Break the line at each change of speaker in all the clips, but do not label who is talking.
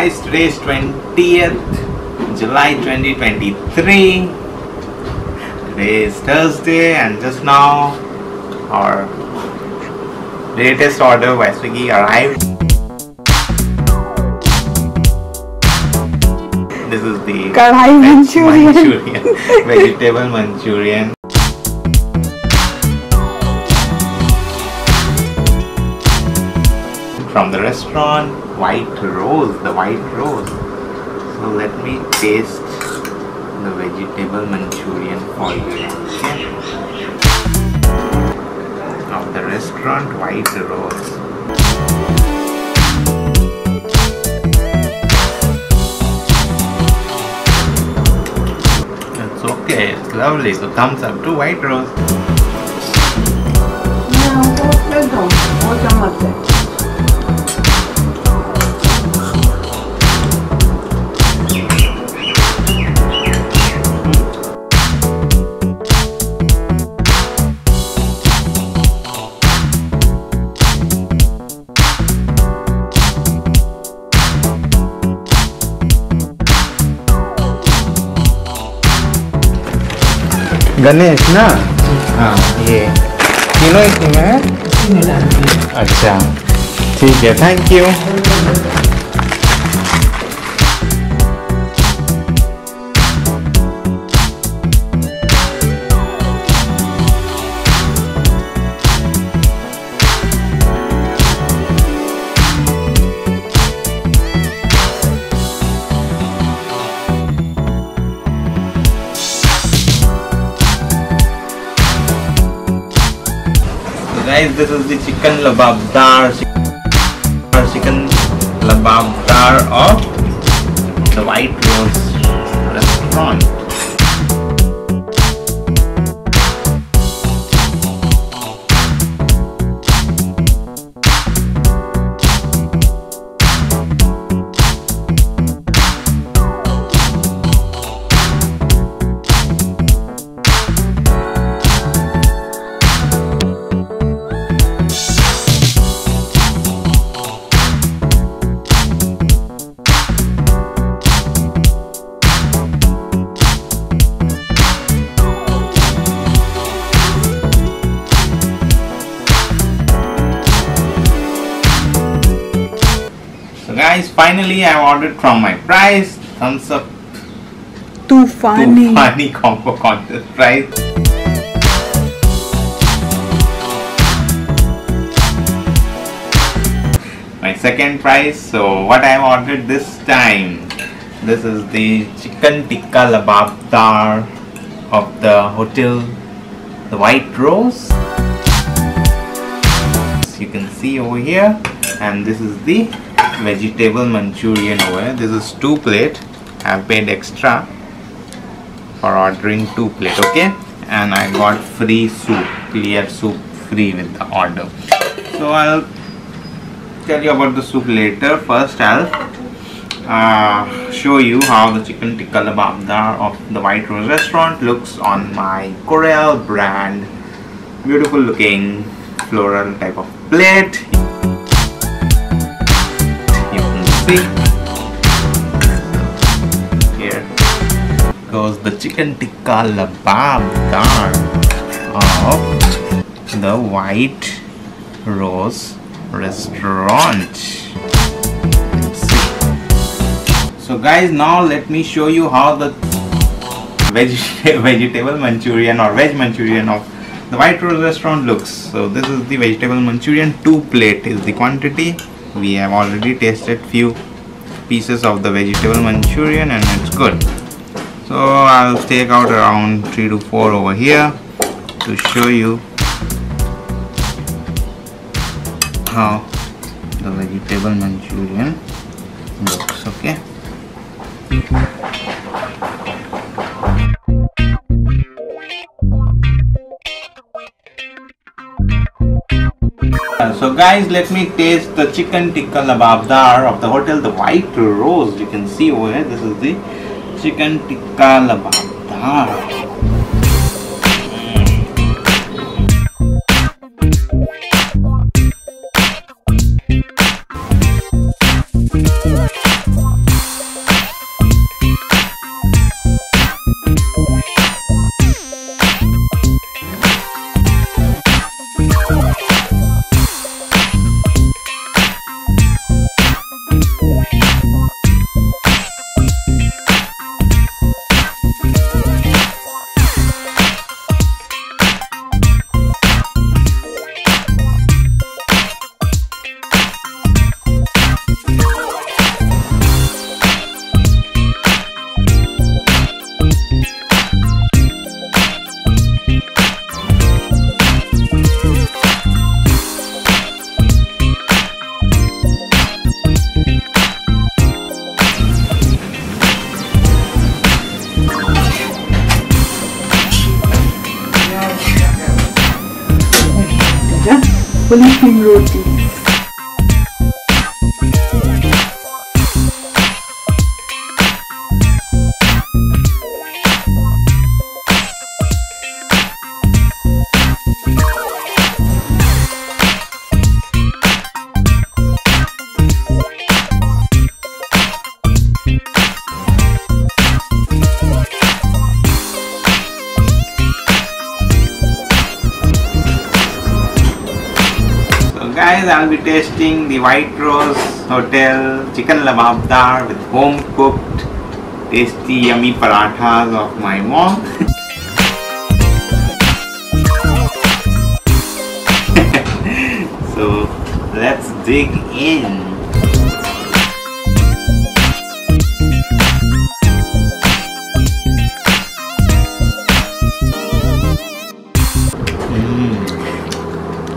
guys, today is 20th July 2023. Today is Thursday, and just now our latest order by Swiggy arrived. This is the
Kadhai Manchurian.
Manchurian, vegetable Manchurian. From the restaurant, White Rose, the White Rose. So let me taste the vegetable Manchurian for you. Of the restaurant, White Rose. It's okay, it's lovely. So thumbs up to White Rose. Ganesh ना? हाँ। ये। तीनों इसी में है अच्छा ठीक है thank you guys, this is the chicken lababdar, chicken lababdar of the White Rose restaurant. Guys, finally I ordered from my price. Thums Up
too
to
funny
funny combo contest price. My second price. So what I ordered this time. This is the chicken tikka lababdar of the hotel, the White Rose. You can see over here, and this is the vegetable Manchurian over. This is two plate. I've paid extra for ordering two plate okay? And I got free soup clear soup free with the order. So I'll tell you about the soup later. First I'll uh, show you how the chicken tikka lababdar of the White Rose restaurant looks on my Corelle brand. Beautiful looking floral type of plate see here goes the chicken tikka lababdar of the White Rose restaurant. So guys, now let me show you how the veg vegetable Manchurian or veg Manchurian of the White Rose restaurant looks. So this is the vegetable Manchurian. Two plate is the quantity. We have already tasted few pieces of the vegetable Manchurian and it's good. So I'll take out around 3 to 4 over here to show you how the vegetable manchurian looks okay so guys let me taste the chicken tikka lababdar of the hotel the white rose you can see over here. This is the chicken tikka lababdar
Fully roti.
So guys, I'll be tasting the White Rose Hotel chicken lababdar with home cooked tasty yummy parathas of my mom. so let's dig in.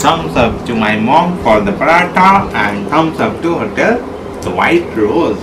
Thumbs up to my mom for the paratha and thumbs up to hotel the white rose